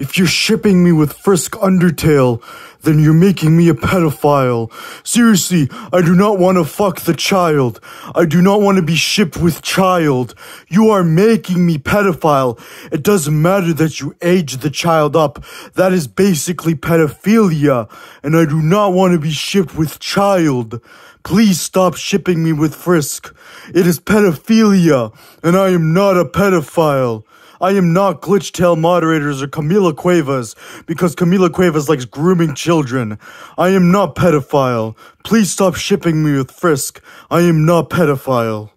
If you're shipping me with Frisk Undertale, then you're making me a pedophile. Seriously, I do not want to fuck the child. I do not want to be shipped with child. You are making me pedophile. It doesn't matter that you age the child up. That is basically pedophilia. And I do not want to be shipped with child. Please stop shipping me with Frisk. It is pedophilia, and I am not a pedophile. I am not Glitchtale moderators or Camila Cuevas because Camila Cuevas likes grooming children. I am not pedophile. Please stop shipping me with Frisk. I am not pedophile.